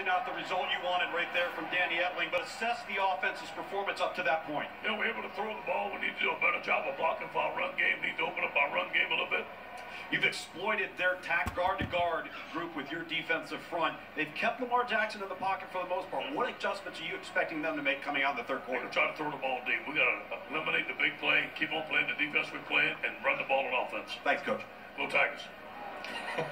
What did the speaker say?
Not the result you wanted right there from Danny Etling, but assess the offense's performance up to that point. They'll we're able to throw the ball. We need to do a better job of blocking for our run game. We Need to open up our run game a little bit. You've exploited their tack guard to guard group with your defensive front. They've kept Lamar Jackson in the pocket for the most part. What adjustments are you expecting them to make coming out of the third We're quarter? try to throw the ball deep. we got to eliminate the big play, keep on playing the defense we're playing, and run the ball on offense. Thanks, Coach. Go Tigers.